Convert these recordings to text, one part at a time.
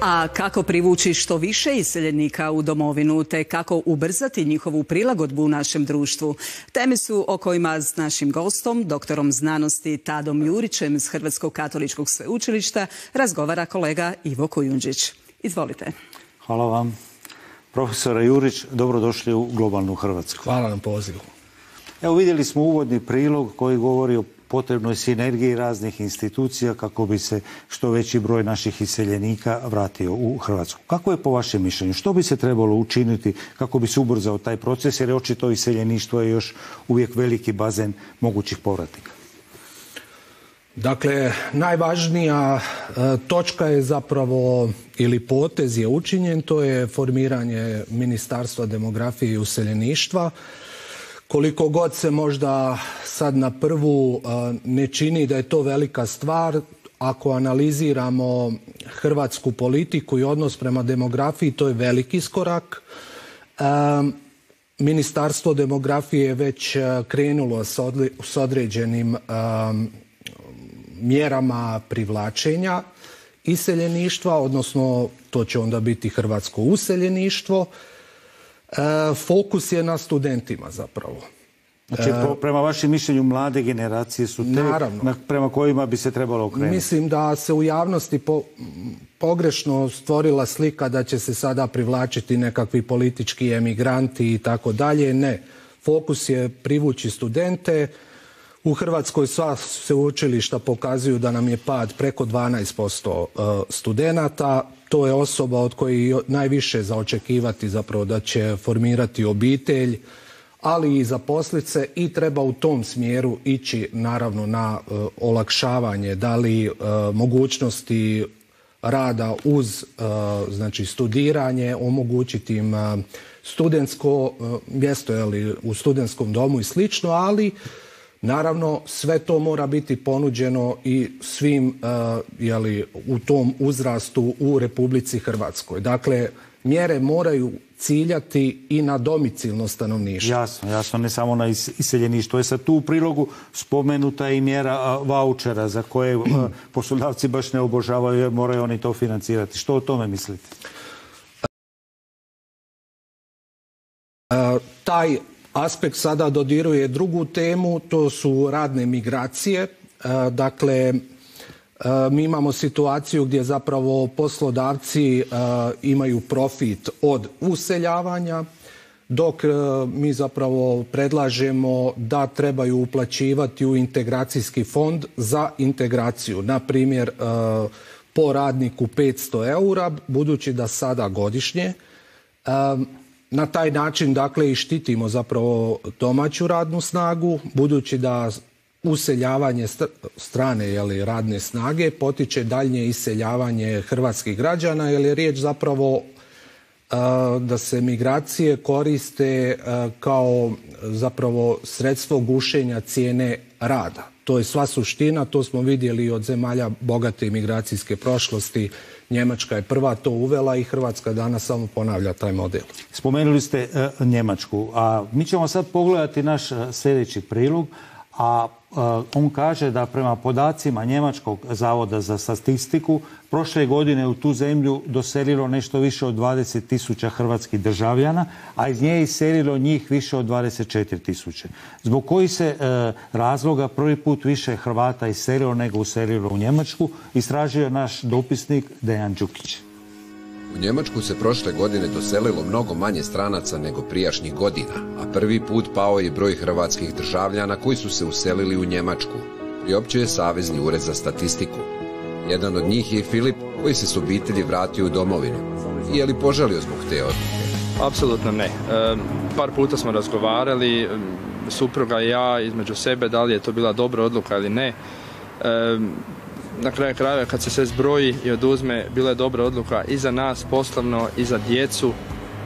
A kako privući što više iseljenika u domovinu te kako ubrzati njihovu prilagodbu u našem društvu? Teme su o kojima s našim gostom, doktorom znanosti Tadom Jurićem iz Hrvatskog katoličkog sveučilišta razgovara kolega Ivo Kujundžić. Izvolite. Hvala vam. Profesora Jurić, dobrodošli u Globalnu Hrvatsku. Hvala na pozivu. Evo vidjeli smo uvodni prilog koji govori o potrebnoj sinergiji raznih institucija kako bi se što veći broj naših iseljenika vratio u Hrvatsku. Kako je po vašem mišljenju? Što bi se trebalo učiniti kako bi se ubrzao taj proces jer je očito iseljeništvo je još uvijek veliki bazen mogućih povratnika? Dakle, najvažnija e, točka je zapravo ili potez je učinjen, to je formiranje Ministarstva demografije i useljeništva koliko god se možda sad na prvu ne čini da je to velika stvar, ako analiziramo hrvatsku politiku i odnos prema demografiji, to je veliki iskorak. Ministarstvo demografije je već krenulo s određenim mjerama privlačenja iseljeništva, odnosno to će onda biti hrvatsko useljeništvo. E, fokus je na studentima zapravo. Znači, prema vašem mišljenju, mlade generacije su te prema kojima bi se trebalo okrenuti? Mislim da se u javnosti pogrešno stvorila slika da će se sada privlačiti nekakvi politički emigranti i tako dalje. Ne. Fokus je privući studente, u Hrvatskoj sva sveučilišta pokazuju da nam je pad preko 12% e, studenata. To je osoba od koje najviše za očekivati zapravo da će formirati obitelj, ali i zaposlit se i treba u tom smjeru ići naravno na e, olakšavanje, da li e, mogućnosti rada uz znači studiranje, omogućiti im studentsko mjesto u studentskom domu i slično, ali Naravno, sve to mora biti ponuđeno i svim uh, jeli, u tom uzrastu u Republici Hrvatskoj. Dakle, mjere moraju ciljati i na domicilno stanovništvo. Jasno, jasno, ne samo na iseljeništvo. Je sad tu u prilogu spomenuta i mjera vouchera za koje poslodavci baš ne obožavaju jer moraju oni to financirati. Što o tome mislite? taj aspekt sada dodiruje drugu temu, to su radne migracije. E, dakle, e, mi imamo situaciju gdje zapravo poslodavci e, imaju profit od useljavanja, dok mi zapravo predlažemo da trebaju uplaćivati u integracijski fond za integraciju. Na primjer, po radniku 500 eura, budući da sada godišnje na taj način dakle i štitimo zapravo domaću radnu snagu budući da useljavanje strane jeli, radne snage potiče daljnje iseljavanje hrvatskih građana jer je riječ zapravo da se migracije koriste kao zapravo sredstvo gušenja cijene rada. To je sva suština, to smo vidjeli od zemalja bogate imigracijske prošlosti Njemačka je prva to uvela i Hrvatska danas samo ponavlja taj model. Spomenuli ste e, Njemačku, a mi ćemo sad pogledati naš e, sljedeći prilog, a on kaže da prema podacima Njemačkog zavoda za statistiku prošle godine u tu zemlju doselilo nešto više od 20 tisuća hrvatskih državljana, a iz nje je iselilo njih više od 24 tisuće. Zbog koji se e, razloga prvi put više Hrvata iselilo nego uselilo u Njemačku, istražio naš dopisnik Dejan Đukić. U Njemačku se prošle godine doselilo mnogo manje stranaca nego prijašnjih godina, a prvi put pao je broj hrvatskih državljana koji su se uselili u Njemačku, priopćuje Savezni ured za statistiku. Jedan od njih je Filip, koji se s obitelji vratio u domovinu. I je li požalio zbog te odluke? Apsolutno ne. E, par puta smo razgovarali, e, supruga i ja između sebe, da li je to bila dobra odluka ili ne. E, na kraju krajeva kad se sve zbroji i oduzme, bila je dobra odluka i za nas poslovno i za djecu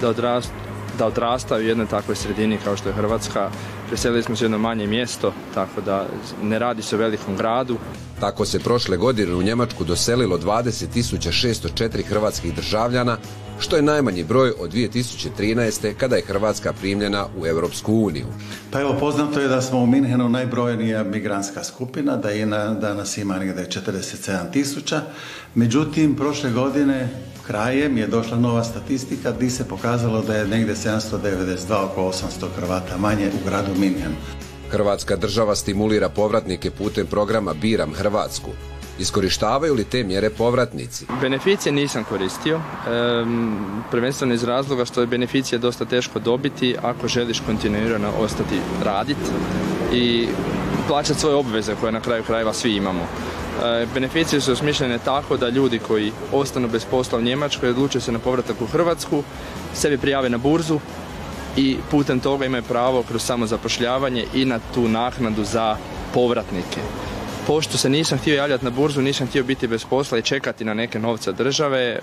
da, odrast, da odrastaju u jednoj takvoj sredini kao što je Hrvatska. Preselili smo se u jedno manje mjesto, tako da ne radi se o velikom gradu. Tako se prošle godine u Njemačku doselilo 20.604 hrvatskih državljana, što je najmanji broj od 2013. kada je Hrvatska primljena u Europsku uniju. Pa evo, poznato je da smo u Minhenu najbrojnija migrantska skupina, da je danas ima negdje 47 tisuća. Međutim, prošle godine krajem je došla nova statistika gdje se pokazalo da je negdje 792 oko 800 Hrvata manje u gradu Minhen. Hrvatska država stimulira povratnike putem programa Biram Hrvatsku. Iskorištavaju li te mjere povratnici? Beneficije nisam koristio, prvenstveno iz razloga što je beneficije dosta teško dobiti ako želiš kontinuirano ostati raditi i plaćati svoje obveze koje na kraju krajeva svi imamo. E, beneficije su osmišljene tako da ljudi koji ostanu bez posla u Njemačkoj odluče se na povratak u Hrvatsku, sebi prijave na burzu i putem toga imaju pravo kroz samozapošljavanje i na tu naknadu za povratnike. Pošto se nisam htio javljati na burzu, nisam htio biti bez posla i čekati na neke novce države,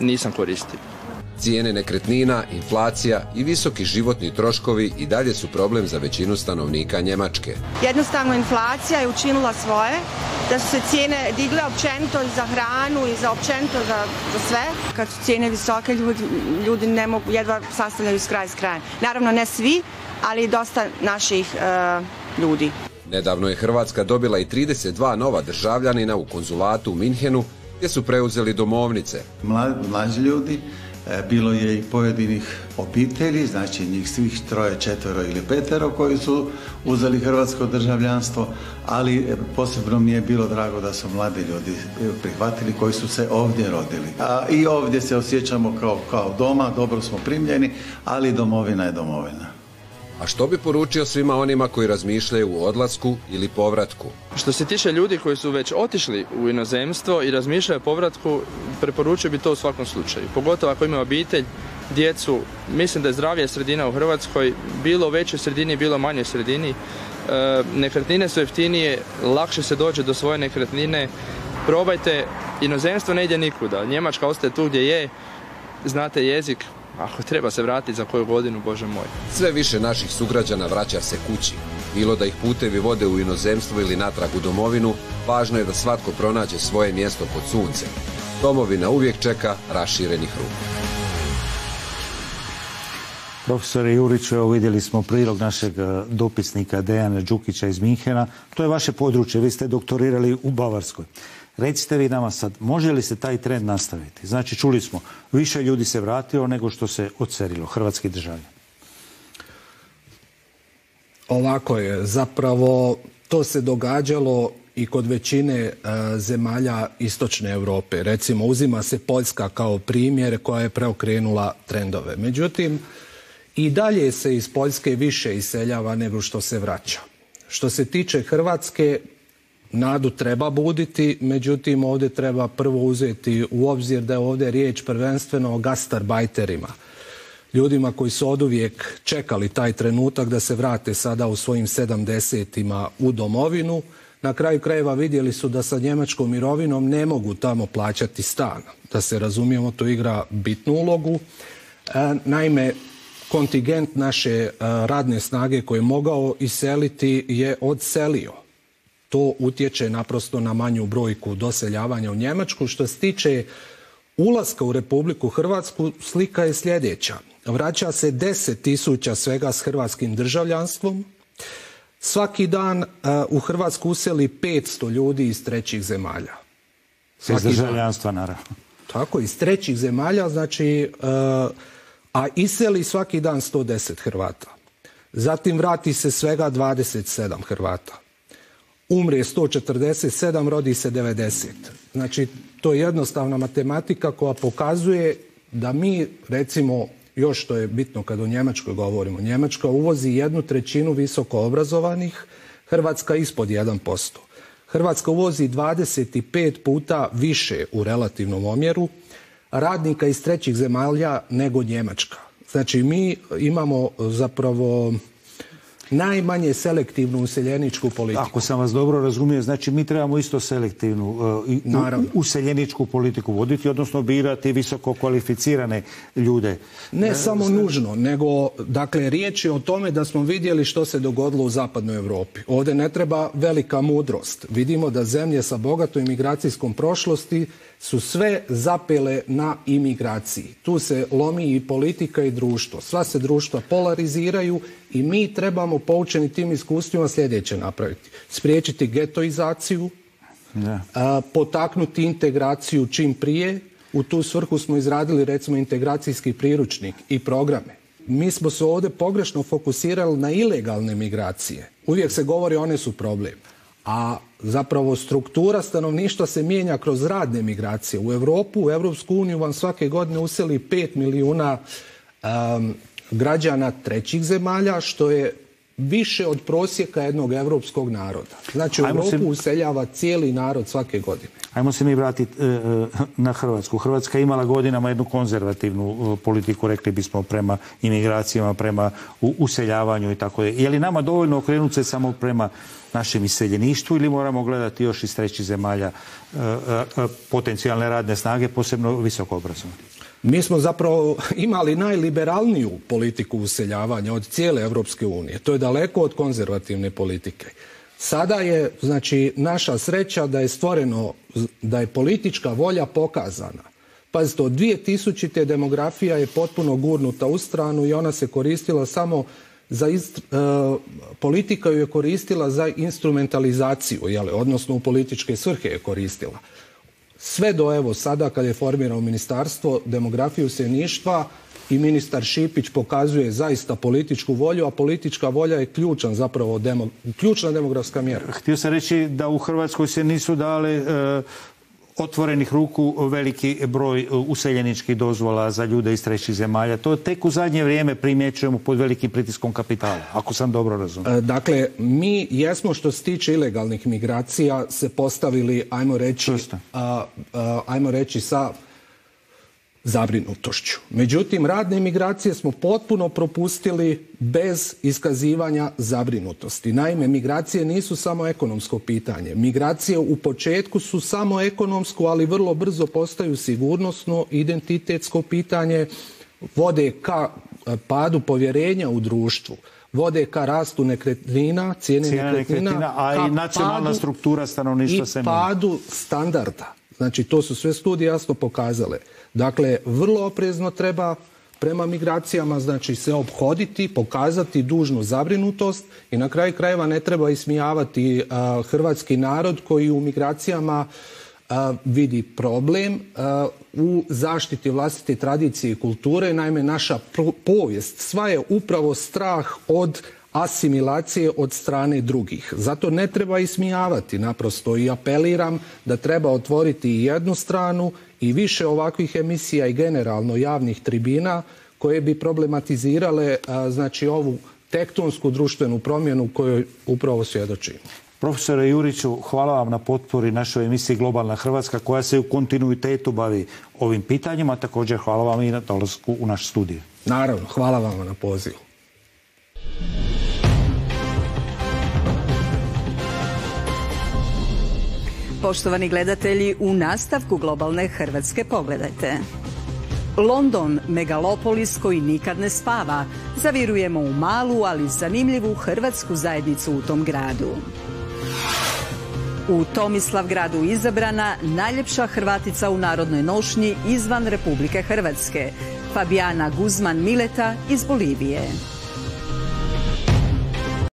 nisam koristio. Cijene nekretnina, inflacija i visoki životni troškovi i dalje su problem za većinu stanovnika Njemačke. Jednostavno inflacija je učinila svoje, da su se cijene digle općenito i za hranu i za općenito za, sve. Kad su cijene visoke, ljudi, ljudi ne mogu, jedva sastavljaju s kraj s krajem. Naravno ne svi, ali dosta naših e, ljudi. Nedavno je Hrvatska dobila i 32 nova državljanina u konzulatu u Minhenu gdje su preuzeli domovnice. Mlađi ljudi bilo je i pojedinih obitelji, znači njih svih troje, četvero ili petero koji su uzeli hrvatsko državljanstvo, ali e, posebno mi je bilo drago da su mladi ljudi e, prihvatili koji su se ovdje rodili. A i ovdje se osjećamo kao, kao doma, dobro smo primljeni, ali domovina je domovina. A što bi poručio svima onima koji razmišljaju u odlasku ili povratku? Što se tiče ljudi koji su već otišli u inozemstvo i razmišljaju o povratku, preporučio bi to u svakom slučaju. Pogotovo ako imaju obitelj, djecu, mislim da je zdravija sredina u Hrvatskoj, bilo većoj sredini, bilo manjoj sredini. E, nekretnine su jeftinije, lakše se dođe do svoje nekretnine. Probajte, inozemstvo ne ide nikuda. Njemačka ostaje tu gdje je, znate jezik, ako treba se vratiti za koju godinu, Bože moj. Sve više naših sugrađana vraća se kući. Bilo da ih putevi vode u inozemstvo ili natrag u domovinu, važno je da svatko pronađe svoje mjesto pod suncem. Domovina uvijek čeka raširenih ruku. Profesore Juriću, evo vidjeli smo prilog našeg e, dopisnika Dejana Đukića iz Minhena. To je vaše područje, vi ste doktorirali u Bavarskoj. Recite vi nama sad, može li se taj trend nastaviti? Znači, čuli smo, više ljudi se vratilo nego što se odselilo, hrvatski državljan. Ovako je, zapravo to se događalo i kod većine e, zemalja istočne Europe. Recimo, uzima se Poljska kao primjer koja je preokrenula trendove. Međutim, i dalje se iz Poljske više iseljava nego što se vraća. Što se tiče Hrvatske, nadu treba buditi, međutim ovdje treba prvo uzeti u obzir da je ovdje riječ prvenstveno o gastarbajterima. Ljudima koji su oduvijek čekali taj trenutak da se vrate sada u svojim sedamdesetima u domovinu. Na kraju krajeva vidjeli su da sa njemačkom mirovinom ne mogu tamo plaćati stan. Da se razumijemo, to igra bitnu ulogu. E, naime, kontingent naše e, radne snage koje je mogao iseliti je odselio to utječe naprosto na manju brojku doseljavanja u Njemačku. Što se tiče ulaska u Republiku Hrvatsku, slika je sljedeća. Vraća se deset tisuća svega s hrvatskim državljanstvom. Svaki dan uh, u Hrvatsku useli 500 ljudi iz trećih zemalja. Iz državljanstva, naravno. Tako, iz trećih zemalja, znači, uh, a iseli svaki dan 110 Hrvata. Zatim vrati se svega 27 Hrvata umre 147, rodi se 90. Znači, to je jednostavna matematika koja pokazuje da mi, recimo, još što je bitno kad o Njemačkoj govorimo, Njemačka uvozi jednu trećinu visoko obrazovanih, Hrvatska ispod 1%. Hrvatska uvozi 25 puta više u relativnom omjeru radnika iz trećih zemalja nego Njemačka. Znači mi imamo zapravo najmanje selektivnu useljeničku politiku. Ako sam vas dobro razumio, znači mi trebamo isto selektivnu uh, useljeničku politiku voditi, odnosno birati visoko kvalificirane ljude. Ne e, samo nužno, nego dakle riječ je o tome da smo vidjeli što se dogodilo u zapadnoj Europi. Ovdje ne treba velika mudrost. Vidimo da zemlje sa bogatom imigracijskom prošlosti su sve zapele na imigraciji. Tu se lomi i politika i društvo. Sva se društva polariziraju i mi trebamo poučeni tim iskustvima sljedeće napraviti. Spriječiti getoizaciju, potaknuti integraciju čim prije U tu svrhu smo izradili recimo integracijski priručnik i programe. Mi smo se ovdje pogrešno fokusirali na ilegalne migracije. Uvijek se govori one su problem. A zapravo struktura stanovništva se mijenja kroz radne migracije. U Europu, u Europsku uniju vam svake godine useli 5 milijuna građana trećih zemalja, što je više od prosjeka jednog europskog naroda. Znači u Europu useljava cijeli narod svake godine. Ajmo se mi vratiti e, e, na Hrvatsku. Hrvatska je imala godinama jednu konzervativnu e, politiku, rekli bismo, prema imigracijama, prema useljavanju i tako je. Je li nama dovoljno okrenuti se samo prema našem iseljeništvu ili moramo gledati još iz trećih zemalja potencijalne radne snage, posebno visoko obrazovanje? Mi smo zapravo imali najliberalniju politiku useljavanja od cijele Europske unije. To je daleko od konzervativne politike. Sada je, znači, naša sreća da je stvoreno, da je politička volja pokazana. Pazite, od 2000. demografija je potpuno gurnuta u stranu i ona se koristila samo za uh, politika ju je koristila za instrumentalizaciju, jel, odnosno u političke svrhe je koristila sve do evo sada kad je formirano ministarstvo demografiju ništva i ministar Šipić pokazuje zaista političku volju, a politička volja je ključan zapravo ključna demografska mjera. Htio sam reći da u Hrvatskoj se nisu dale e, otvorenih ruku veliki broj useljeničkih dozvola za ljude iz trećih zemalja. To tek u zadnje vrijeme primjećujemo pod velikim pritiskom kapitala, ako sam dobro razumio. E, dakle, mi jesmo što se tiče ilegalnih migracija se postavili, ajmo reći, ajmo reći sa zabrinutošću. Međutim, radne migracije smo potpuno propustili bez iskazivanja zabrinutosti. Naime, migracije nisu samo ekonomsko pitanje. Migracije u početku su samo ekonomsko, ali vrlo brzo postaju sigurnosno, identitetsko pitanje, vode ka e, padu povjerenja u društvu vode ka rastu nekretnina, cijene, nekretnina, a i nacionalna struktura stanovništva se I padu standarda. Znači, to su sve studije jasno pokazale. Dakle, vrlo oprezno treba prema migracijama, znači se obhoditi, pokazati dužnu zabrinutost i na kraju krajeva ne treba ismijavati hrvatski narod koji u migracijama vidi problem u zaštiti vlastite tradicije i kulture. Naime, naša povijest sva je upravo strah od asimilacije od strane drugih. Zato ne treba ismijavati naprosto i apeliram da treba otvoriti i jednu stranu i više ovakvih emisija i generalno javnih tribina koje bi problematizirale znači ovu tektonsku društvenu promjenu kojoj upravo svjedočimo. Profesore Juriću, hvala vam na potpori našoj emisiji Globalna Hrvatska koja se u kontinuitetu bavi ovim pitanjima. Također hvala vam i na dolasku u naš studij. Naravno, hvala vam na pozivu. Poštovani gledatelji, u nastavku globalne Hrvatske pogledajte. London, megalopolis koji nikad ne spava. Zavirujemo u malu, ali zanimljivu hrvatsku zajednicu u tom gradu. U Tomislav gradu izabrana najljepša Hrvatica u narodnoj nošnji izvan Republike Hrvatske, Fabijana Guzman Mileta iz Bolivije.